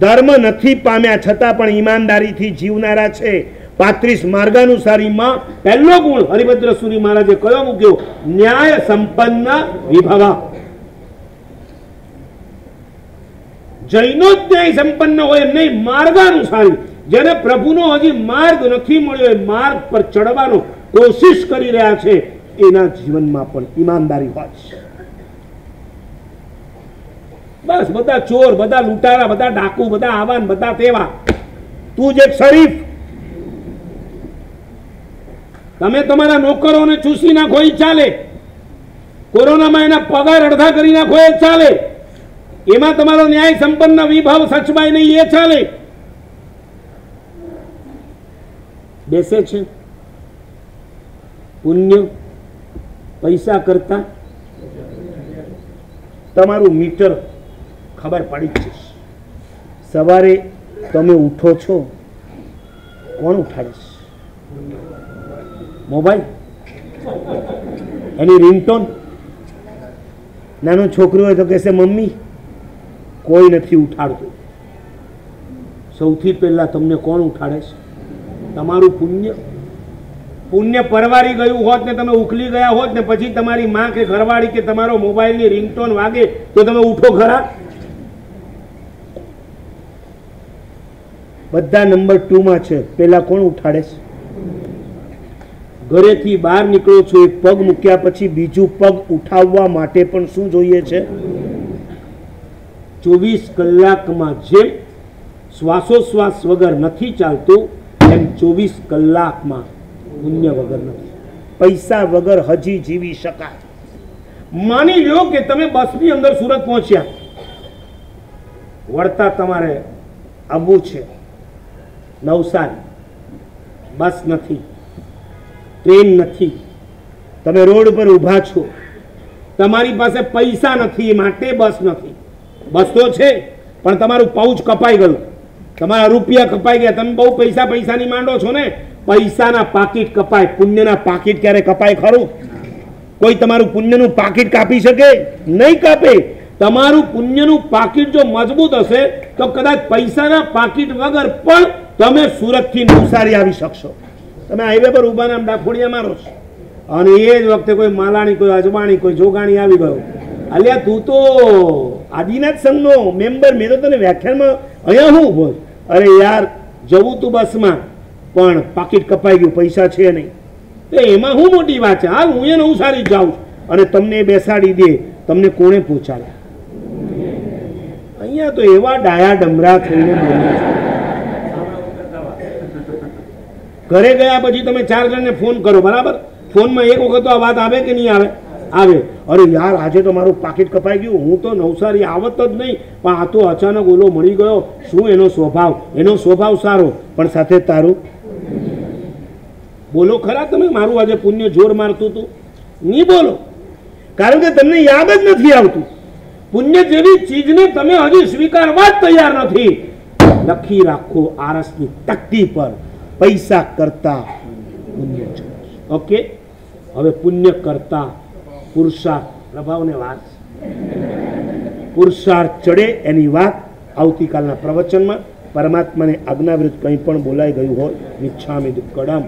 ધર્મ નથી પામ્યા છતાં પણ ઈમાનદારીથી જીવનારા છે. પાંત્રીસ માર્ગાનુસારીમાં પહેલો ગુણ હરિભદ્ર સુરી મહારાજે કયો મૂક્યો? ન્યાય સંપન્ન વિભવા. જૈનો જ ન્યાય સંપન્ન હોય એમ નહીં, માર્ગાનુસારી. જેને પ્રભુનો હજી માર્ગ નથી મળ્યો એ માર્ગ પર ચડવાનો કોશિશ કરી રહ્યા છે, એના જીવનમાં પણ ઈમાનદારી હોય છે. બસ, બધા ચોર, બધા લૂંટારા, બધા ડાકુ, બધા આવાન, બધા તેવા. તું જ એક શરીફ. તમે તમારા નોકરોને ચૂસી નાખો એ ચાલે. કોરોનામાં એના પગાર અડધા કરી નાખો, એ ચાલે. એમાં તમારો ન્યાય સંપન્ન વિભાવ સચવાય નહીં, એ ચાલે. બેસે છે. પુણ્ય, પૈસા કરતા. તમારું મીટર ખબર પડી જ સવારે તમે ઉઠો છો, કોણ ઉઠાડે છે? મોબાઈલ? એની રિંગટોન? નાનું છોકરો હોય તો કહેશે, મમ્મી, કોઈ નથી ઉઠાડતું. સૌથી પહેલા તમને કોણ ઉઠાડે છે? તમારું પુણ્ય? પુણ્ય પરવારી ગયું હોત ને, તમે ઉકલી ગયા હોત ને, પછી તમારી માં કે ઘરવાળી કે તમારો મોબાઈલની રિંગટોન વાગે તો તમે ઉઠો ખરા બધા નંબર ટુમાં છે. પેલા કોણ ઉઠાડે છે? ઘરેથી બહાર નીકળો છો, એક પગ મૂક્યા પછી બીજું પગ ઉઠાવવા માટે પણ શું જોઈએ છે? ચોવીસ કલાકમાં જેમ શ્વાસોશ્વાસ વગર નથી ચાલતું, એમ ચોવીસ કલાકમાં પુણ્ય વગર નથી. પૈસા વગર હજી જીવી શકાય. માની લો કે તમે બસની અંદર સુરત પહોંચ્યા. વળતા તમારે આવવું છે. નવસારી. બસ નથી. ટ્રેન નથી. તમે રોડ પર ઊભા છો. તમારી પાસે પૈસા નથી માટે બસ નથી. બસ તો છે, પણ તમારું પાઉચ કપાઈ ગયું. તમારા રૂપિયા કપાઈ ગયા. તમે બહુ પૈસા પૈસાની માંડો છો ને. પૈસાના પાકીટ કપાય. પુણ્યના પાકીટ ક્યારે કપાય ખરું? કોઈ તમારું પુણ્યનું પાકીટ કાપી શકે? નહીં કાપે. તમારું પુણ્યનું પાકીટ જો મજબૂત હશે, તો કદાચ પૈસાના પાકીટ વગર પણ તમે સુરતથી નવસારી આવી શકશો. તમે હાઈવે પર ઊભા નામ ડાખોડિયા મારો છો. અને એ જ વખતે કોઈ માલાણી, કોઈ અજમાણી, કોઈ જોગાણી આવી ગયો. અલ્યા તું તો આદિનાથ સંઘનો મેમ્બર. મેં તો તને વ્યાખ્યાનમાં અહીંયા હું ઊભો અરે યાર, જવું તું બસમાં, પણ પાકીટ કપાઈ ગયું, પૈસા છે નહીં. તો એમાં હું મોટી વાત છે? હાલ હું એ નવસારી જાઉં અને તમને બેસાડી દે, તમને કોણે પહોંચાડ્યા? અહીંયા તો એવા ડાયા ડમરા થઈને બોલે છે. ઘરે ગયા પછી તમે ચાર જણને ફોન કરો, બરાબર? ફોનમાં એક વખત તો આ વાત આવે કે નહીં આવે? આવે. અરે યાર, આજે તો મારું પાકીટ કપાઈ ગયું. હું તો નવસારી આવત જ નહીં. પણ આ તો અચાનક ઓલો મળી ગયો. શું એનો સ્વભાવ? એનો સ્વભાવ સારો, પણ સાથે તારું? બોલો ખરા તમે, મારું આજે પુણ્ય જોર મારતું હતું નહીં બોલો. કારણ કે તમને યાદ જ નથી આવતું. પુણ્ય જેવી ચીજને તમે હજી સ્વીકારવા જ તૈયાર નથી. લખી રાખો આરસની તકતી પર. પૈસા કરતા પુણ્ય ઓકે હવે પુણ્ય કરતા પુરુષાર્થ. પ્રભાવને વાત. પુરુષાર્થ ચડે એની વાત આવતીકાલના પ્રવચનમાં. પરમાત્માને આજ્ઞા વિરુદ્ધ કંઈ પણ બોલાઈ ગયું હોય, મિચ્છામિ દુક્કડમ